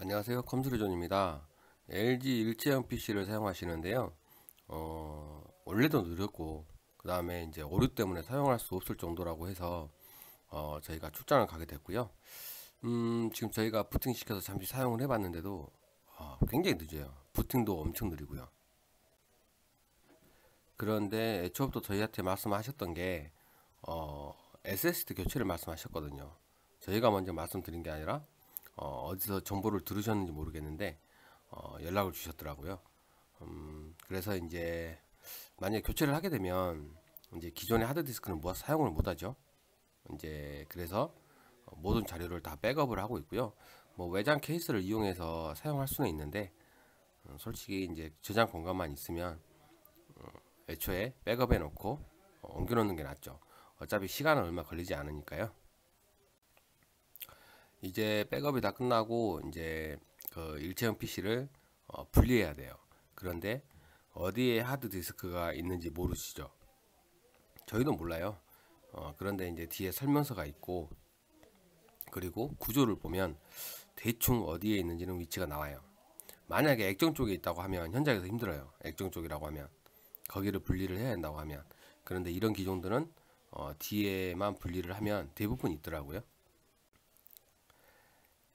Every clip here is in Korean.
안녕하세요. 컴스르존입니다. LG 일체형 PC를 사용하시는데요. 어, 원래도 느렸고 그 다음에 이제 오류 때문에 사용할 수 없을 정도라고 해서 어, 저희가 출장을 가게 됐고요. 음, 지금 저희가 부팅 시켜서 잠시 사용을 해봤는데도 어, 굉장히 늦어요. 부팅도 엄청 느리고요. 그런데 애초부터 저희한테 말씀하셨던 게 어, SSD 교체를 말씀하셨거든요. 저희가 먼저 말씀드린 게 아니라 어, 디서 정보를 들으셨는지 모르겠는데 어, 연락을 주셨더라고요. 음, 그래서 이제 만약 교체를 하게 되면 이제 기존의 하드디스크는 뭐 사용을 못하죠. 이제 그래서 모든 자료를 다 백업을 하고 있고요. 뭐 외장 케이스를 이용해서 사용할 수는 있는데 어, 솔직히 이제 저장 공간만 있으면 어, 애초에 백업해 놓고 어, 옮겨 놓는 게 낫죠. 어차피 시간은 얼마 걸리지 않으니까요. 이제 백업이 다 끝나고 이제 그 일체형 PC를 어, 분리해야 돼요. 그런데 어디에 하드 디스크가 있는지 모르시죠? 저희도 몰라요. 어, 그런데 이제 뒤에 설명서가 있고 그리고 구조를 보면 대충 어디에 있는지는 위치가 나와요. 만약에 액정 쪽에 있다고 하면 현장에서 힘들어요. 액정 쪽이라고 하면 거기를 분리를 해야 한다고 하면 그런데 이런 기종들은 어, 뒤에만 분리를 하면 대부분 있더라고요.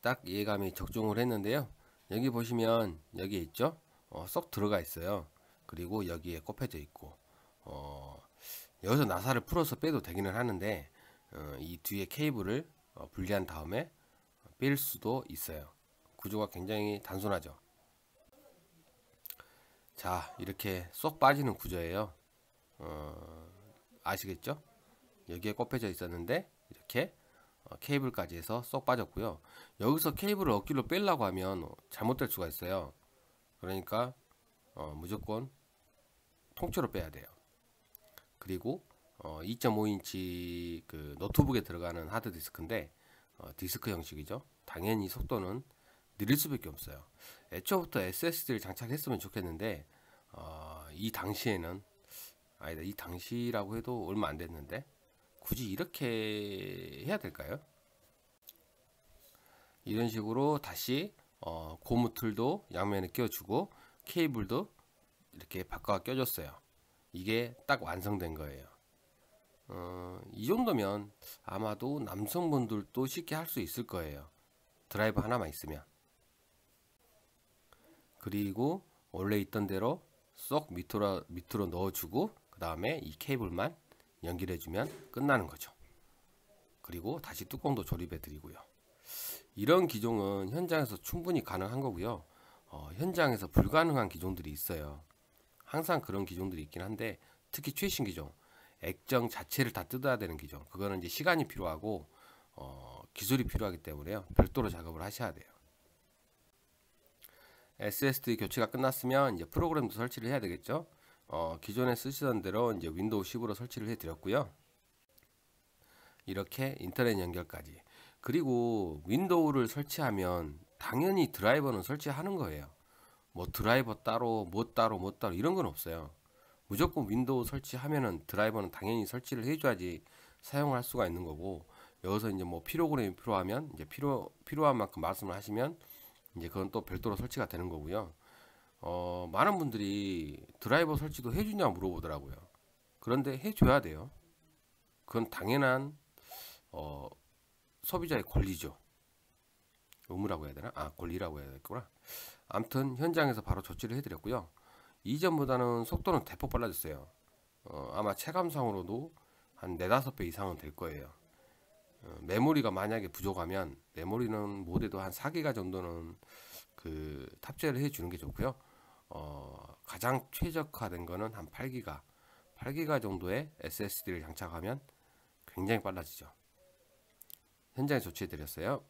딱 이해감이 적중을 했는데요. 여기 보시면 여기 있죠? 어, 쏙 들어가 있어요. 그리고 여기에 꼽혀져 있고 어, 여기서 나사를 풀어서 빼도 되기는 하는데 어, 이 뒤에 케이블을 어, 분리한 다음에 뺄 수도 있어요. 구조가 굉장히 단순하죠. 자 이렇게 쏙 빠지는 구조예요. 어, 아시겠죠? 여기에 꼽혀져 있었는데 이렇게 어, 케이블까지 해서 쏙 빠졌고요. 여기서 케이블을 어깨로 빼려고 하면 잘못될 수가 있어요. 그러니까 어, 무조건 통째로 빼야 돼요. 그리고 어, 2.5인치 그 노트북에 들어가는 하드 디스크인데 어, 디스크 형식이죠. 당연히 속도는 느릴 수밖에 없어요. 애초부터 SSD를 장착했으면 좋겠는데 어, 이 당시에는 아니다 이 당시라고 해도 얼마 안 됐는데 굳이 이렇게 해야 될까요? 이런 식으로 다시 어, 고무 틀도 양면에 끼워주고 케이블도 이렇게 바꿔 껴줬어요. 이게 딱 완성된 거예요. 어, 이 정도면 아마도 남성분들도 쉽게 할 수 있을 거예요. 드라이브 하나만 있으면. 그리고 원래 있던 대로 쏙 밑으로, 밑으로 넣어주고 그 다음에 이 케이블만 연결해 주면 끝나는 거죠. 그리고 다시 뚜껑도 조립해 드리고요. 이런 기종은 현장에서 충분히 가능한 거고요. 어, 현장에서 불가능한 기종들이 있어요. 항상 그런 기종들이 있긴 한데 특히 최신 기종 액정 자체를 다 뜯어야 되는 기종 그거는 이제 시간이 필요하고 어, 기술이 필요하기 때문에요. 별도로 작업을 하셔야 돼요. SSD 교체가 끝났으면 이제 프로그램도 설치를 해야 되겠죠. 어, 기존에 쓰시던 대로 이제 윈도우 10으로 설치를 해 드렸고요. 이렇게 인터넷 연결까지. 그리고 윈도우를 설치하면 당연히 드라이버는 설치하는 거예요. 뭐 드라이버 따로, 뭐 따로, 뭐 따로 이런 건 없어요. 무조건 윈도우 설치하면은 드라이버는 당연히 설치를 해줘야지 사용할 수가 있는 거고 여기서 이제 뭐 프로그램이 필요하면 이제 필요 필요한 만큼 말씀을 하시면 이제 그건 또 별도로 설치가 되는 거고요. 어, 많은 분들이 드라이버 설치도 해주냐 물어보더라고요. 그런데 해줘야 돼요. 그건 당연한 어, 소비자의 권리죠. 의무라고 해야 되나? 아 권리라고 해야 되겠구나. 아무튼 현장에서 바로 조치를 해드렸고요. 이전보다는 속도는 대폭 빨라졌어요. 어, 아마 체감상으로도 한 네다섯 배 이상은 될 거예요. 어, 메모리가 만약에 부족하면 메모리는 못해도 한 4기가 정도는 그 탑재를 해주는 게 좋고요. 어, 가장 최적화된 거는 한 8기가 8기가 정도의 SSD를 장착하면 굉장히 빨라지죠. 현장에 조치해 드렸어요.